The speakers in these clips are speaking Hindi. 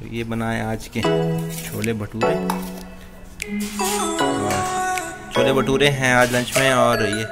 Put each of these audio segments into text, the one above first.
तो ये बनाए आज के छोले भटूरे। छोले भटूरे हैं आज लंच में और ये।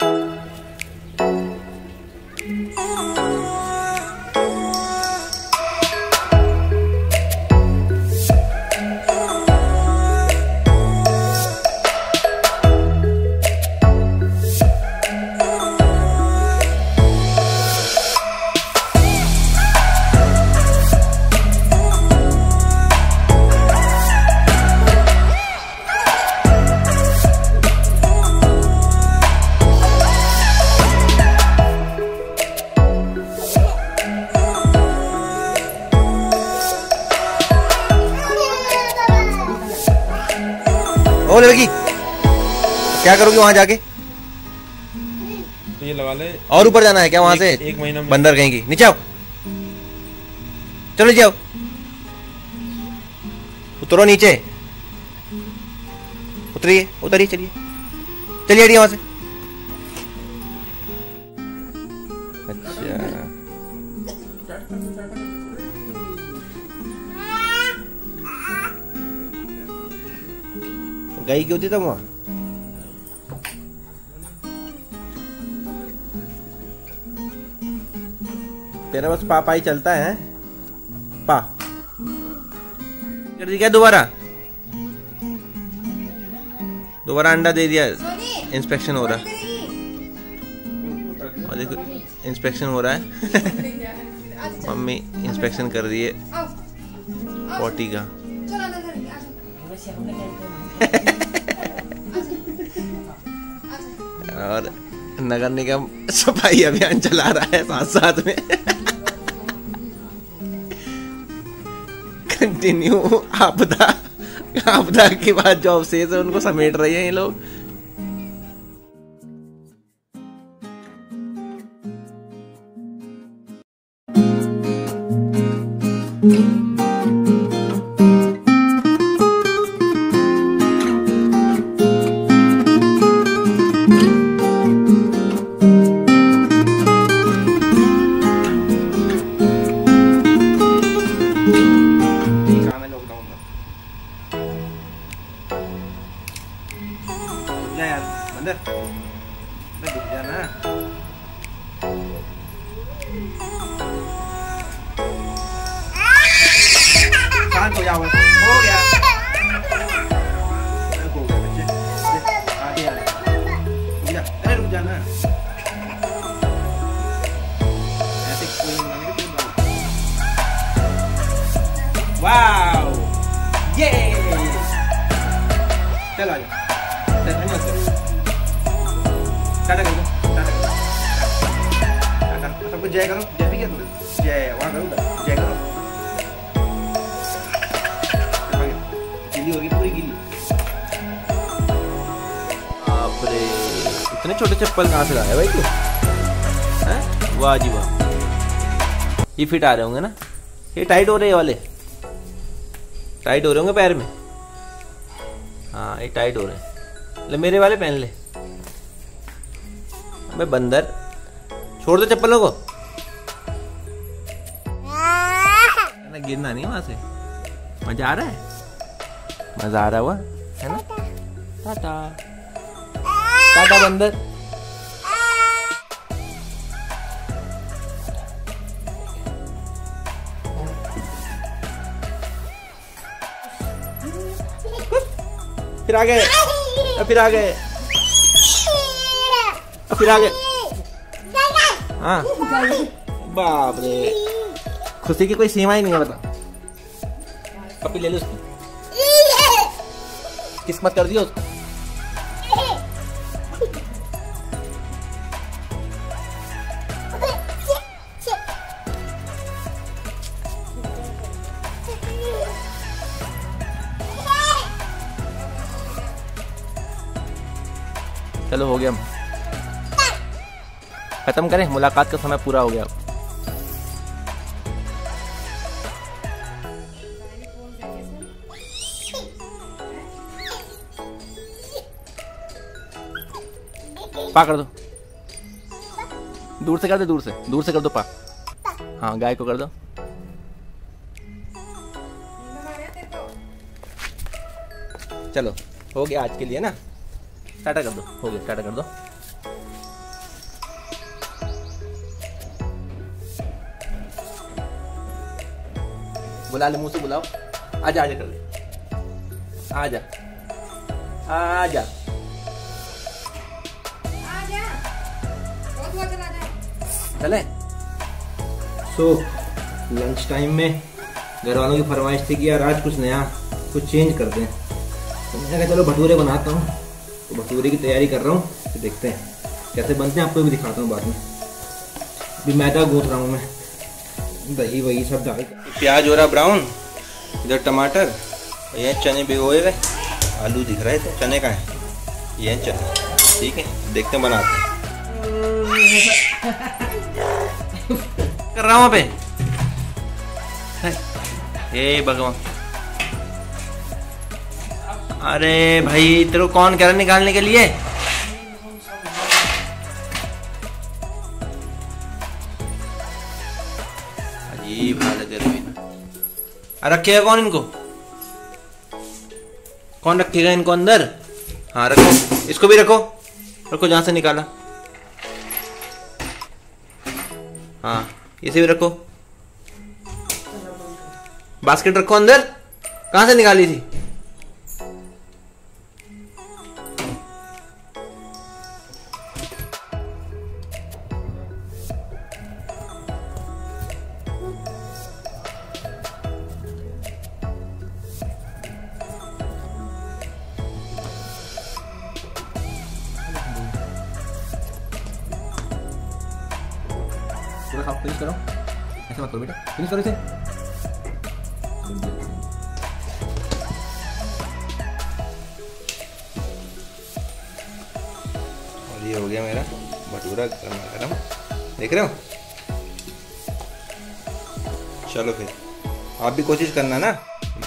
ओ लड़की क्या करोगी वहाँ जाके? तो ये लगा ले। और ऊपर जाना है क्या वहाँ से? एक- महीना में- बंदर कहेंगी। नीचे आओ। चलो जाओ उतरो नीचे। उतरिए उतरिए चलिए। चलिए वहाँ से। गई क्यों थी तुम वहाँ? तेरा बस पापा ही चलता है पा। कर दी क्या दोबारा? दोबारा अंडा दे दिया इंस्पेक्शन हो रहा। है और देखो इंस्पेक्शन हो रहा है। मम्मी इंस्पेक्शन कर रही है। पोटी का। और नगर निगम सफ़ाई अभियान चला रहा है साथ साथ में। कंटिन्यू आपदा आपदा के बाद जो अवशेष है, उनको समेट रहे हैं ये लोग। काम शांत हो जाओ बस। हो गया अरे हो गया बच्चे ले, आगे आ रुक जा अरे रुक जा ना ऐसे कोई बनाने की कोई बात नहीं। वाओ ये चल आ जा भागे। गिल्ली होगी पूरी गिल्ली। बाप रे इतने छोटे चप्पल कहाँ से लाया भाई तू? हैं? वाह जी वाह। ये फिट आ रहे होंगे ना? ये टाइट हो रहे हैं ये वाले। टाइट हो रहे होंगे पैर में? हाँ ये टाइट हो रहे हैं। ले मेरे वाले पहन ले। अबे बंदर। छोड़ दो चप्पलों को। गिरना नहीं वहाँ से। मज़ा आ रहा है? मज़ा आ रहा हुआ? है ना? टाटा। टाटा बंदर। फिर आ गए। फिर आ गए। फिर आ गए। हाँ। बाप रे। खुशी की कोई सीमा ही नहीं है बता पपी ले लो उसकी। किस्मत कर दियो उसको चलो हो गया। खत्म करें, मुलाकात का समय पूरा हो गया। पा कर दो। दूर से कर दो, दूर से। दूर से कर दो, पा। हाँ गाय को कर दो। चलो, हो गया आज के लिए ना? टाटा कर दो, हो गया, टाटा कर दो। बुला ले मुँह से, बुलाओ। आजा आजा कर ले। आजा आजा। चले। सो लंच टाइम में घर वालों की फरमाइश थी कि यार आज कुछ नया कुछ चेंज कर दें। तो मैंने कहा चलो भटूरे बनाता हूँ। तो भटूरे की तैयारी कर रहा हूँ तो देखते हैं। कैसे बनते हैं आपको भी दिखाता हूँ बाद में। अभी मैदा गूंथ रहा हूँ मैं। दही वही सब डाल प्याज हो रहा ब्राउन इधर टमाटर ये चने भिगोए हुए। आलू दिख रहे थे चने का है। ये चने ठीक है देखते हैं बनाते हैं। कर रहा हूँ पे। हे। भगवान। अरे भाई, तेरे कौन कह रहा निकालने के लिए? अजीब रखेगा कौन इनको? कौन रखेगा इनको अंदर? हाँ रखो। इसको भी रखो। रखो जहाँ से निकाला। हाँ इसे भी रखो। बास्केट रखो अंदर। कहाँ से निकाली थी? खाओ फिनिश करो। ऐसे मत करो बेटा। फिनिश करो इसे। और ये हो गया मेरा भटूरा गर्मा गर्म। देख रहे हो? चलो फिर। आप भी कोशिश करना ना।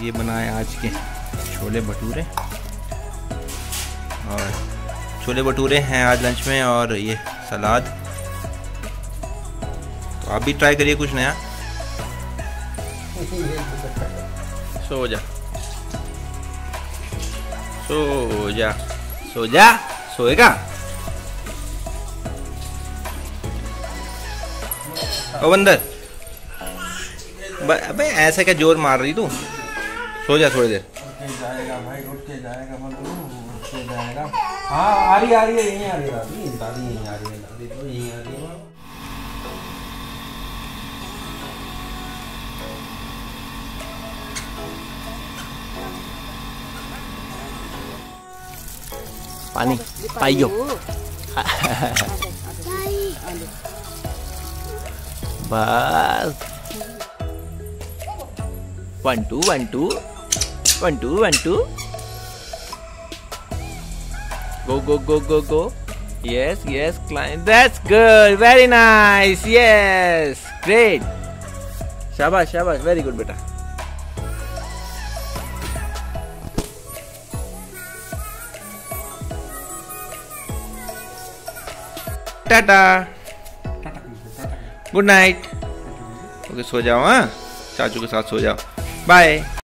ये बनाए आज के छोले भटूरे। और छोले भटूरे हैं आज लंच में और ये सलाद। आप भी ट्राई करिए कुछ नया। सो जा सो जा सो जा सोएगा? ओ बंदर। अबे ऐसे क्या ज़ोर मार रही तू? सो जा थोड़ी देर। जाएगा भाई उठ के जाएगा उठ के जाएगा हाँ आ रही आ रही है यहीं आ रही है। दादी दादी यहीं आ रही है दादी तो यहीं आ रही है। पानी पाइयो बस one two one two one two one two go go go go go yes yes climb that's good very nice yes great shabash shabash very good beta Tata good night okay सो जाओ हाँ? चाचू के साथ सो जाओ। बाय